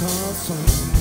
concern